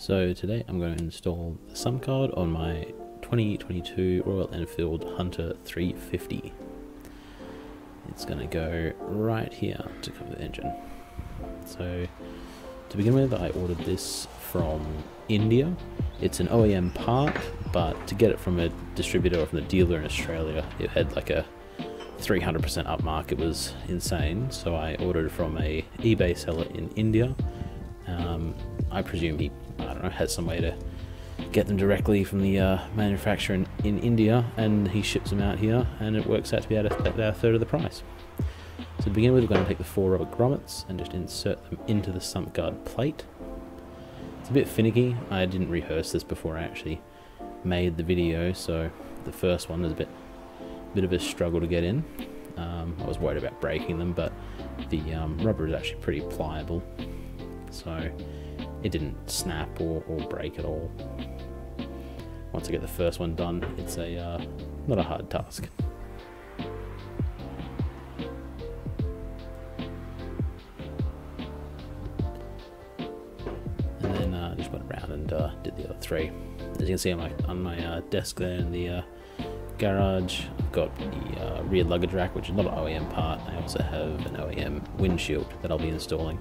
So today I'm going to install the sump guard on my 2022 Royal Enfield Hunter 350. It's going to go right here to cover the engine. So to begin with I ordered this from India. It's an OEM part but to get it from a distributor or from a dealer in Australia it had like a 300% upmark. It was insane. So I ordered from a eBay seller in India. Um, I presume he I don't know, has some way to get them directly from the uh, manufacturer in, in, India and he ships them out here and it works out to be about a, about a third of the price. So to begin with, we're going to take the four rubber grommets and just insert them into the sump guard plate. It's a bit finicky. I didn't rehearse this before I actually made the video, so the first one was a bit, bit of a struggle to get in. Um, I was worried about breaking them, but the um, rubber is actually pretty pliable. So it didn't snap or, or break at all. Once I get the first one done, it's a uh, not a hard task. And then uh, just went around and uh, did the other three. As you can see on my on my uh, desk there in the uh, garage, I've got the uh, rear luggage rack, which is not an OEM part. I also have an OEM windshield that I'll be installing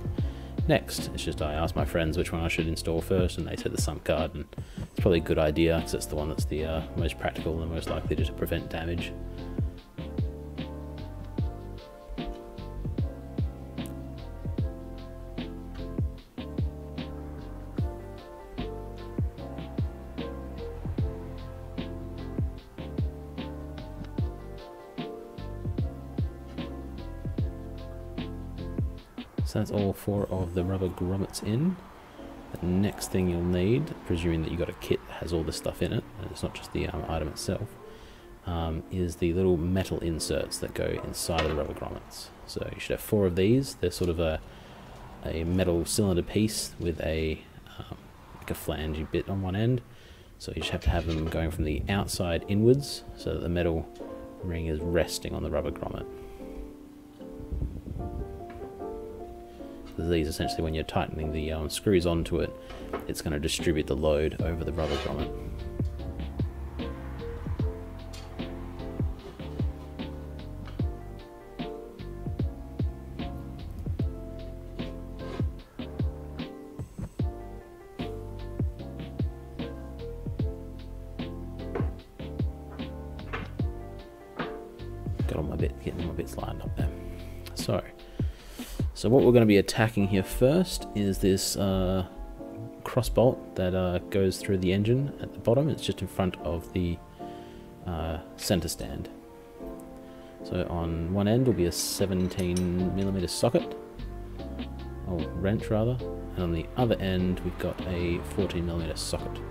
next. It's just I asked my friends which one I should install first, and they said the sump guard, and it's probably a good idea because it's the one that's the uh, most practical and the most likely to prevent damage. So that's all four of the rubber grommets in. The next thing you'll need, presuming that you've got a kit that has all this stuff in it, and it's not just the um, item itself, um, is the little metal inserts that go inside of the rubber grommets. So you should have four of these. They're sort of a, a metal cylinder piece with a um, like a flangey bit on one end. So you just have to have them going from the outside inwards so that the metal ring is resting on the rubber grommet. These essentially when you're tightening the um, screws onto it it's going to distribute the load over the rubber grommet. Got all my bit, getting my bits lined up there. So, what we're going to be attacking here first is this uh, cross bolt that uh, goes through the engine at the bottom. It's just in front of the uh, center stand. So on one end will be a 17 millimeter socket, or wrench rather, and on the other end we've got a 14 millimeter socket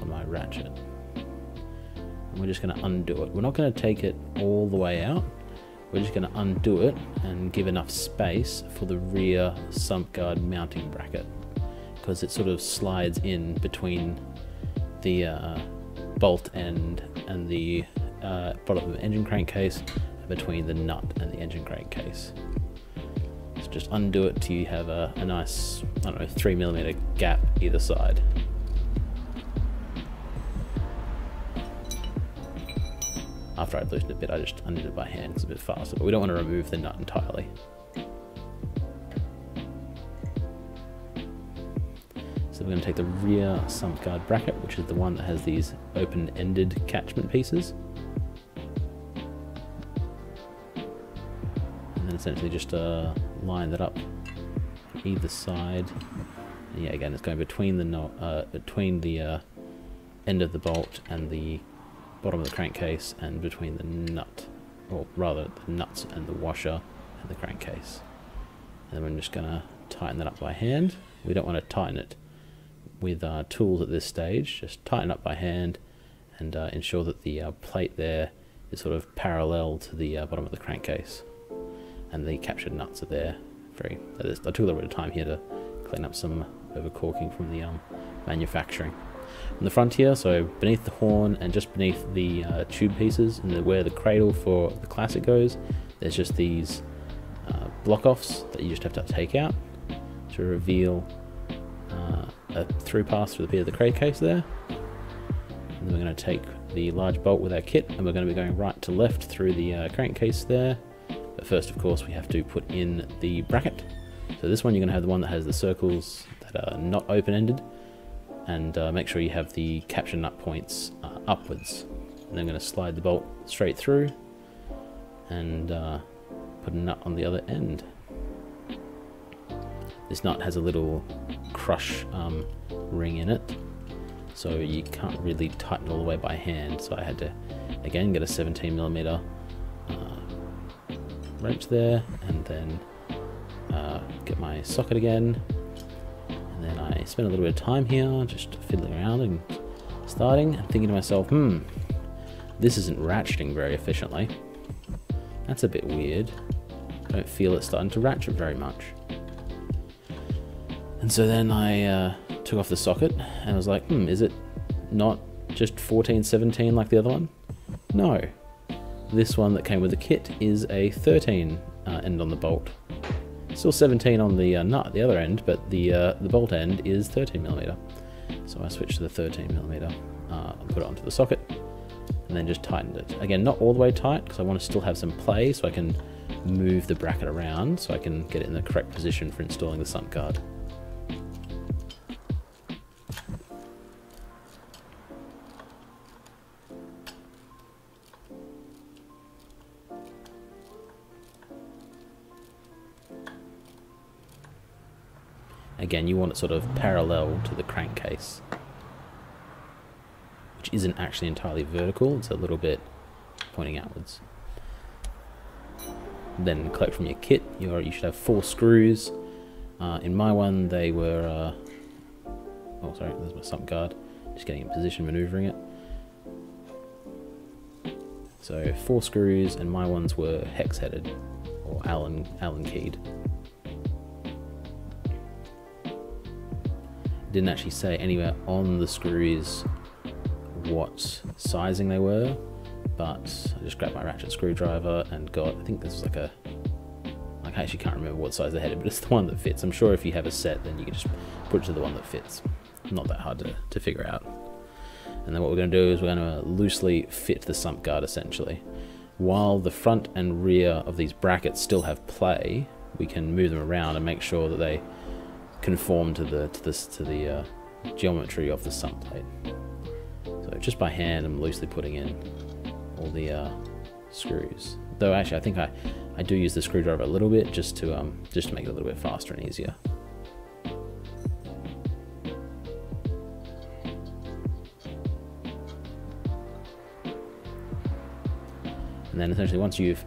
on my ratchet. And we're just going to undo it. We're not going to take it all the way out we're just going to undo it and give enough space for the rear sump guard mounting bracket because it sort of slides in between the uh, bolt end and the uh, bottom of the engine crankcase between the nut and the engine crankcase. So just undo it till you have a, a nice, I don't know, 3 millimeter gap either side. After I'd loosened a bit, I just undid it by hand. It's a bit faster, but we don't want to remove the nut entirely. So we're going to take the rear sump guard bracket, which is the one that has these open-ended catchment pieces. And then essentially just uh, line that up either side. And yeah, again, it's going between the uh, between the uh, end of the bolt and the bottom of the crankcase and between the nut, or rather the nuts and the washer and the crankcase. And then we're just going to tighten that up by hand. We don't want to tighten it with uh, tools at this stage, just tighten up by hand and uh, ensure that the uh, plate there is sort of parallel to the uh, bottom of the crankcase. And the captured nuts are there. Very, I took a little bit of time here to clean up some overcorking from the um, manufacturing on the front here, so beneath the horn and just beneath the uh, tube pieces and the, where the cradle for the Classic goes, there's just these uh, block offs that you just have to take out to reveal uh, a through pass through the bit of the crankcase there. And then we're going to take the large bolt with our kit and we're going to be going right to left through the uh, crankcase there. But first, of course, we have to put in the bracket. So this one, you're going to have the one that has the circles that are not open-ended. And uh, make sure you have the capture nut points uh, upwards. And I'm going to slide the bolt straight through and uh, put a nut on the other end. This nut has a little crush um, ring in it, so you can't really tighten all the way by hand. So I had to, again, get a 17 millimeter uh, wrench there, and then uh, get my socket again. And then I spent a little bit of time here, just fiddling around and starting, and thinking to myself, hmm, this isn't ratcheting very efficiently. That's a bit weird. I don't feel it starting to ratchet very much. And so then I uh, took off the socket and I was like, hmm, is it not just 1417 like the other one? No. This one that came with the kit is a 13 uh, end on the bolt. Still 17 on the uh, nut, the other end, but the uh, the bolt end is 13 millimeter. So I switched to the 13 millimeter, uh, put it onto the socket, and then just tightened it. Again, not all the way tight because I want to still have some play, so I can move the bracket around, so I can get it in the correct position for installing the sump guard. Again, you want it sort of parallel to the crankcase, which isn't actually entirely vertical, it's a little bit pointing outwards. Then collect from your kit, you you should have four screws. Uh, in my one, they were, uh, oh sorry, there's my sump guard, just getting in position, maneuvering it. So four screws, and my ones were hex headed, or Allen, Allen keyed. Didn't actually say anywhere on the screws what sizing they were, but I just grabbed my ratchet screwdriver and got, I think this was like a, I actually can't remember what size they had, but it's the one that fits. I'm sure if you have a set, then you can just put it to the one that fits. Not that hard to, to figure out. And then what we're going to do is we're going to loosely fit the sump guard essentially. While the front and rear of these brackets still have play, we can move them around and make sure that they conform to the to this to the uh, geometry of the sump plate. So just by hand, I'm loosely putting in all the uh, screws. Though actually, I think I I do use the screwdriver a little bit just to um just to make it a little bit faster and easier. And then essentially once you've,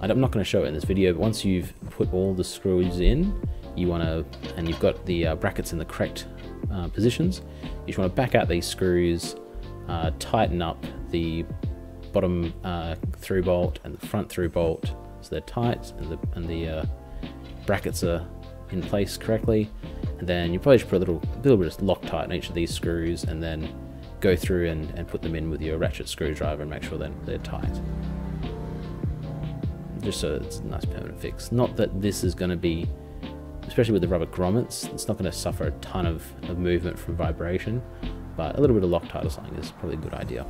I'm not going to show it in this video, but once you've put all the screws in, you want to, and you've got the uh, brackets in the correct uh, positions, you just want to back out these screws, uh, tighten up the bottom uh, through bolt and the front through bolt so they're tight and the, and the uh, brackets are in place correctly. And then you probably should put a little, little bit of Loctite on each of these screws and then go through and, and put them in with your ratchet screwdriver and make sure that they're tight. Just so it's a nice permanent fix. Not that this is going to be especially with the rubber grommets, it's not going to suffer a ton of, of movement from vibration, but a little bit of Loctite or something is probably a good idea.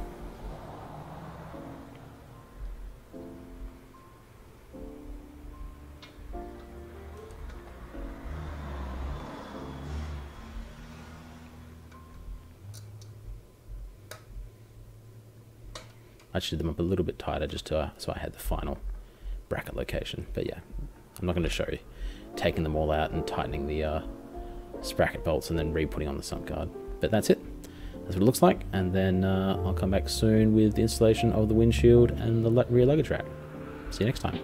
I should them up a little bit tighter just to, uh, so I had the final bracket location. But yeah, I'm not going to show you taking them all out and tightening the uh, sprocket bolts and then re-putting on the sump guard. But that's it. That's what it looks like. And then uh, I'll come back soon with the installation of the windshield and the rear luggage rack. See you next time.